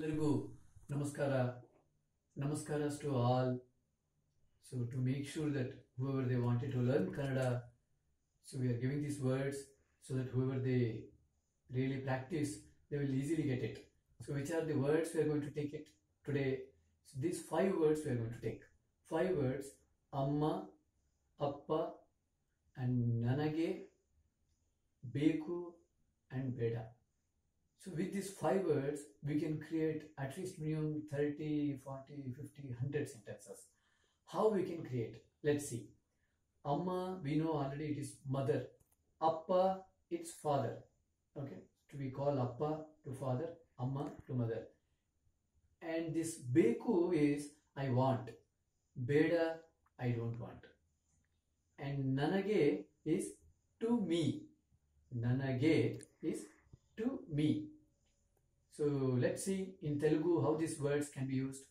ಎಲ್ಲರಿಗೂ ನಮಸ್ಕಾರ ನಮಸ್ಕಾras to all so to make sure that whoever they wanted to learn kannada so we are giving these words so that whoever they really practice they will easily get it so which are the words we are going to take it today so these five words we are going to take five words amma appa and nanage beku and beda so with these five words, we can create at least minimum 30, 40, 50, 100 sentences. How we can create? Let's see. Amma, we know already it is mother. Appa, it's father. Okay. To we call Appa to father, Amma to mother. And this Beku is I want. Beda, I don't want. And Nanage is to me. Nanage is to me. So let see in Telugu how this words can be used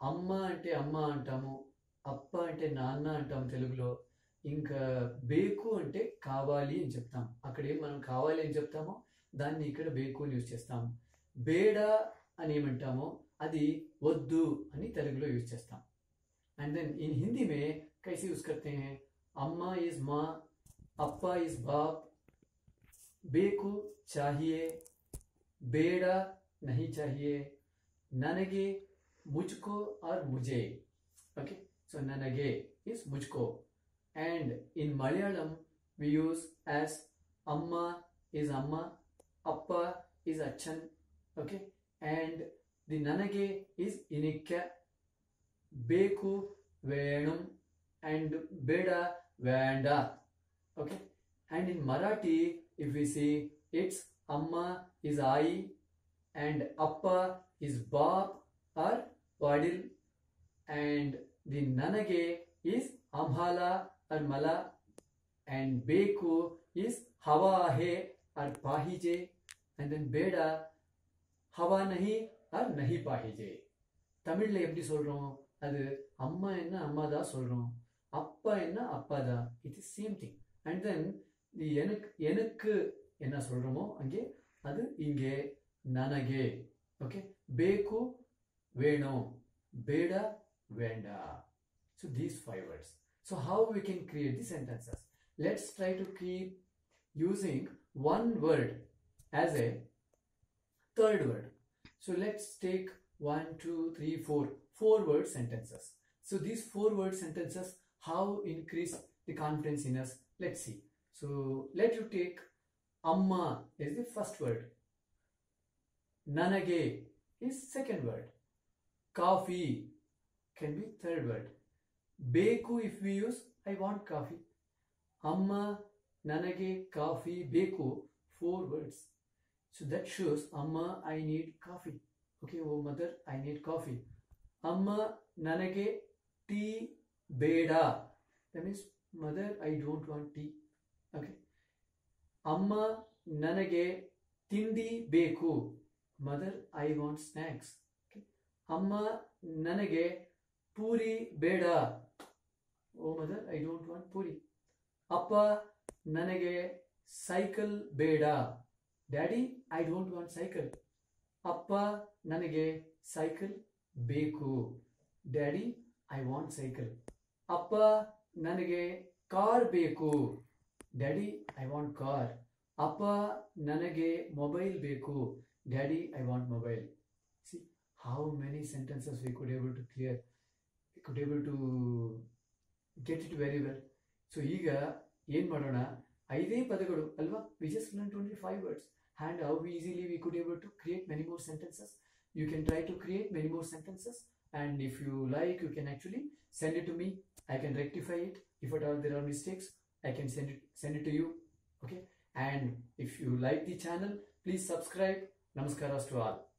అమ్మ అంటే అమ్మ అంటాము అప్ప అంటే నాన్న అంటాము తెలుగులో. ఇంకా బేకు అంటే కావాలి అని చెప్తాం. అక్కడ ఏం మనం కావాలి అని చెప్తామో దాన్ని ఇక్కడ బేకు అని యూజ్ చేస్తాం. బేడ అని ఏమంటామో అది వద్దు అని తెలుగులో యూజ్ చేస్తాం. అండ్ దెన్ ఇన్ హిందీ మే కైసి యూజ్ కర్తే అమ్మ ఈజ్ మా అప్ప ఈజ్ బాప్ बे को चाहिए ಬೇಡ नहीं चाहिए ನನಗೆ मुझको और मुझे okay so ನನಗೆ is मुझको and in malayalam we use as amma is amma appa is achan okay and the ನನಗೆ is ಇನಿಕ್ಕ ಬೇಕು ವೇಣಂ and ಬೇಡ ವೇಂಡ okay and in marathi if we see it's amma is I and Appa is Bab or Vadil and the Nanage is Amhala or Mala and Beku is Hawa He or Pahije and then Beda Hawa Nahi or Nahi Pahije தமிழ்ல எப்படி சொல்றோம் அது அம்மா என்ன அம்மா தான் சொல்றோம் அப்பா என்ன அப்பா தான் it is same thing and then எனக்கு எனக்கு என்ன சொல்றோமோ அங்கே ಅದು ಹಿಂಗೆ ನನಗೆ ಓಕೆ ಬೇಕು ವೇಣು ಬೇಡ ವೇಂಡ so these five words so how we can create the sentences let's try to keep using one word as a third word so let's take one two three four four word sentences so these four word sentences how increase the confidence in us let see so let you take Amma is the first word. Nanage is second word. Coffee can be third word. Beku if we use I want coffee. Amma, Nanage, coffee, Beku four words. So that shows Amma I need coffee. Okay, oh mother I need coffee. Amma Nanage tea beda. That means mother I don't want tea. Okay. ಅಮ್ಮ ನನಗೆ ತಿಂಡಿ ಬೇಕು. Mother I want snacks ಅಮ್ಮ ನನಗೆ ಪೂರಿ ಬೇಡ. ಓ mother I don't want puri. ಅಪ್ಪ ನನಗೆ cycle ಬೇಡ. Daddy I don't want cycle ಅಪ್ಪ ನನಗೆ ಸೈಕಲ್ ಬೇಕು. ಡ್ಯಾಡಿ ಐ ವಾಂಟ್ ಸೈಕಲ್ ಅಪ್ಪ ನನಗೆ ಕಾರ್ ಬೇಕು. Daddy, I want car. ಅಪ್ಪ, ನನಗೆ ಮೊಬೈಲ್ ಬೇಕು. Daddy, I want mobile. See how many sentences we could able to clear we could able to get it very well so ಈಗ ಏನು ಮಾಡೋಣ? ಐದೇ ಪದಗಳು ಅಲ್ವಾ? We just learn twenty five words and how easily we could able to create many more sentences you can try to create many more sentences and if you like you can actually send it to me I can rectify it if at all there are mistakes I can send it send it to you. Okay. And if you like the channel, please subscribe. Namaskaras to all.